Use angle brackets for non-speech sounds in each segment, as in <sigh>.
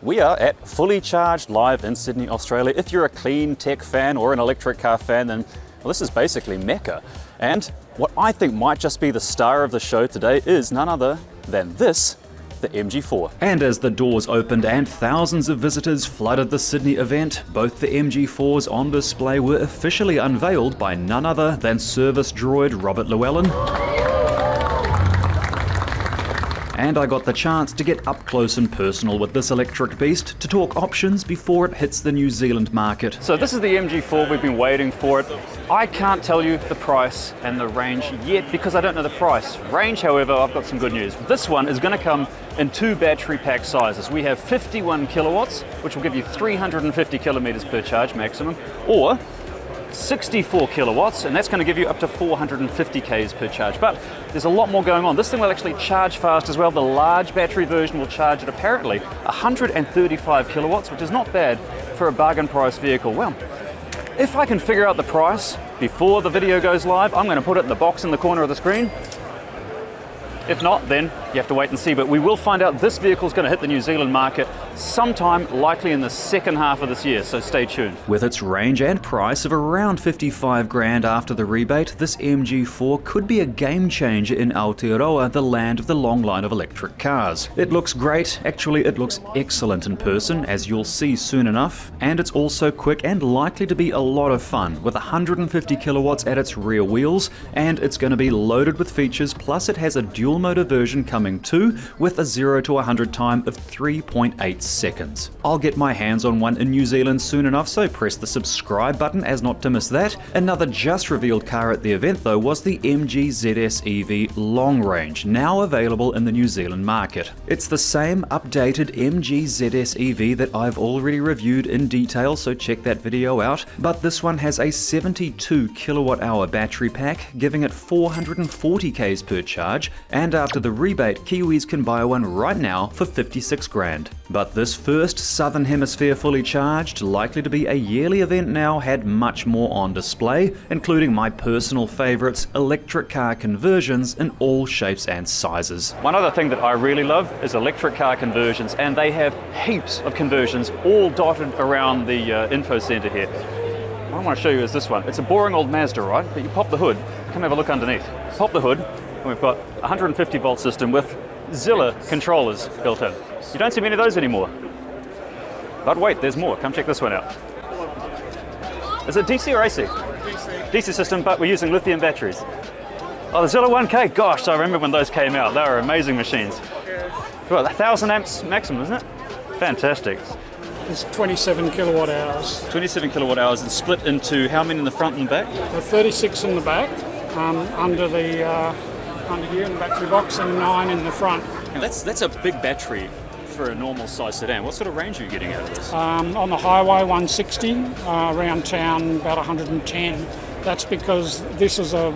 We are at Fully Charged live in Sydney, Australia. If you're a clean tech fan or an electric car fan, then well, this is basically Mecca. And what I think might just be the star of the show today is none other than this the MG4. And as the doors opened and thousands of visitors flooded the Sydney event, both the MG4s on display were officially unveiled by none other than service droid Robert Llewellyn and I got the chance to get up close and personal with this electric beast to talk options before it hits the New Zealand market. So this is the MG4, we've been waiting for it. I can't tell you the price and the range yet because I don't know the price. Range, however, I've got some good news. This one is going to come in two battery pack sizes. We have 51 kilowatts, which will give you 350 kilometers per charge maximum, or 64 kilowatts, and that's going to give you up to 450 k's per charge. But there's a lot more going on. This thing will actually charge fast as well. The large battery version will charge at apparently 135 kilowatts, which is not bad for a bargain price vehicle. Well, if I can figure out the price before the video goes live, I'm going to put it in the box in the corner of the screen if not, then you have to wait and see. But we will find out this vehicle is going to hit the New Zealand market sometime likely in the second half of this year, so stay tuned. With its range and price of around 55 grand after the rebate, this MG4 could be a game changer in Aotearoa, the land of the long line of electric cars. It looks great, actually it looks excellent in person, as you'll see soon enough, and it's also quick and likely to be a lot of fun, with 150 kilowatts at its rear wheels, and it's going to be loaded with features, plus it has a dual motor version coming too, with a 0 to 100 time of 3.8 seconds. I'll get my hands on one in New Zealand soon enough, so press the subscribe button as not to miss that. Another just revealed car at the event though was the MG ZS EV Long Range, now available in the New Zealand market. It's the same updated MG ZS EV that I've already reviewed in detail, so check that video out, but this one has a 72 kilowatt hour battery pack, giving it 440 k's per charge, and and after the rebate, Kiwis can buy one right now for 56 grand. But this first Southern Hemisphere fully charged, likely to be a yearly event now, had much more on display, including my personal favourites, electric car conversions in all shapes and sizes. One other thing that I really love is electric car conversions, and they have heaps of conversions all dotted around the uh, info centre here. What I want to show you is this one. It's a boring old Mazda, right? But you pop the hood, come have a look underneath. Pop the hood, we've got a 150 volt system with Zilla controllers built in. You don't see many of those anymore. But wait, there's more. Come check this one out. Is it DC or AC? DC. DC system, but we're using lithium batteries. Oh, the Zilla 1K, gosh, I remember when those came out. They were amazing machines. Well, 1,000 amps maximum, isn't it? Fantastic. It's 27 kilowatt hours. 27 kilowatt hours and split into how many in the front and the back? 36 in the back, um, under the uh, under here in the battery box and nine in the front. And that's that's a big battery for a normal size sedan. What sort of range are you getting out of this? Um, on the highway, 160. Uh, around town, about 110. That's because this is a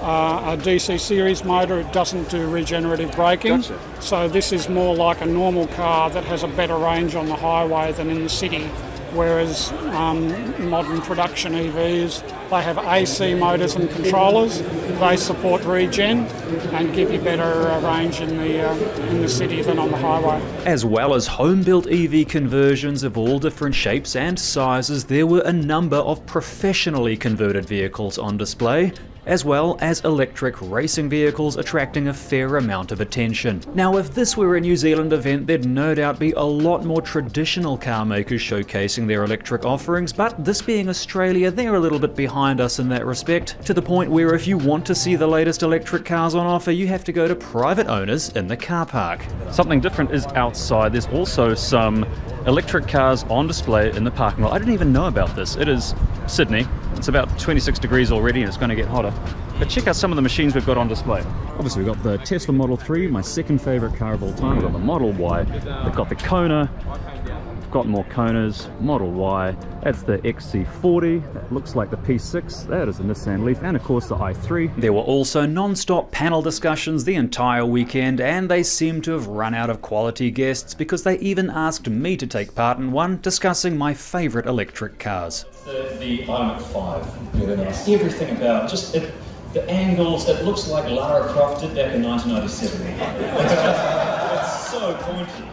uh, a DC series motor. It doesn't do regenerative braking. Gotcha. So this is more like a normal car that has a better range on the highway than in the city whereas um, modern production EVs, they have AC motors and controllers. They support regen and give you better uh, range in the, uh, in the city than on the highway. As well as home-built EV conversions of all different shapes and sizes, there were a number of professionally converted vehicles on display, as well as electric racing vehicles attracting a fair amount of attention. Now if this were a New Zealand event there'd no doubt be a lot more traditional car makers showcasing their electric offerings, but this being Australia they're a little bit behind us in that respect, to the point where if you want to see the latest electric cars on offer you have to go to private owners in the car park. Something different is outside, there's also some electric cars on display in the parking lot. I didn't even know about this. It is Sydney, it's about 26 degrees already and it's going to get hotter. But check out some of the machines we've got on display. Obviously we've got the Tesla Model 3, my second favorite car of all time. We've got the Model Y, we've got the Kona, we've got more Konas, Model Y, that's the XC40, that looks like the P6, that is the Nissan Leaf, and of course the i3. There were also non-stop panel discussions the entire weekend, and they seem to have run out of quality guests because they even asked me to take part in one discussing my favourite electric cars the, the Ioniq 5. Really nice. Everything about just it, the angles, it looks like Lara Croft did back in 1997. <laughs> pointy.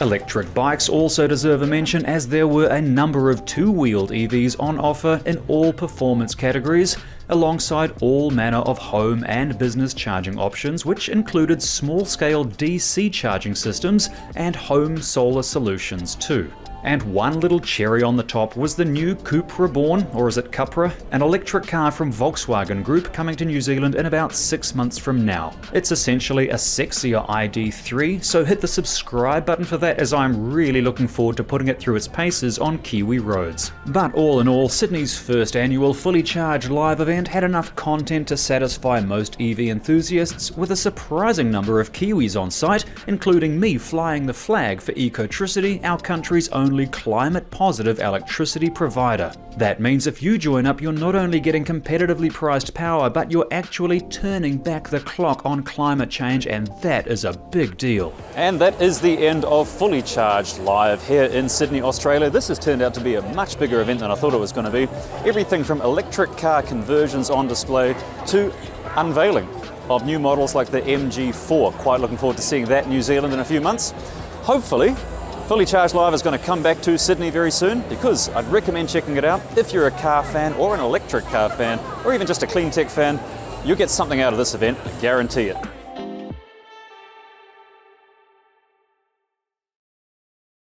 Electric bikes also deserve a mention as there were a number of two-wheeled EVs on offer in all performance categories, alongside all manner of home and business charging options which included small-scale DC charging systems and home solar solutions too. And one little cherry on the top was the new Cupra Born, or is it Cupra? An electric car from Volkswagen Group coming to New Zealand in about six months from now. It's essentially a sexier ID3, so hit the subscribe button for that as I'm really looking forward to putting it through its paces on Kiwi roads. But all in all, Sydney's first annual fully charged live event had enough content to satisfy most EV enthusiasts, with a surprising number of Kiwis on site, including me flying the flag for Ecotricity, our country's only only climate positive electricity provider. That means if you join up, you're not only getting competitively priced power, but you're actually turning back the clock on climate change, and that is a big deal. And that is the end of Fully Charged Live here in Sydney, Australia. This has turned out to be a much bigger event than I thought it was going to be. Everything from electric car conversions on display to unveiling of new models like the MG4. Quite looking forward to seeing that in New Zealand in a few months. Hopefully, Fully Charged Live is going to come back to Sydney very soon because I'd recommend checking it out. If you're a car fan or an electric car fan or even just a clean tech fan, you'll get something out of this event, I guarantee it.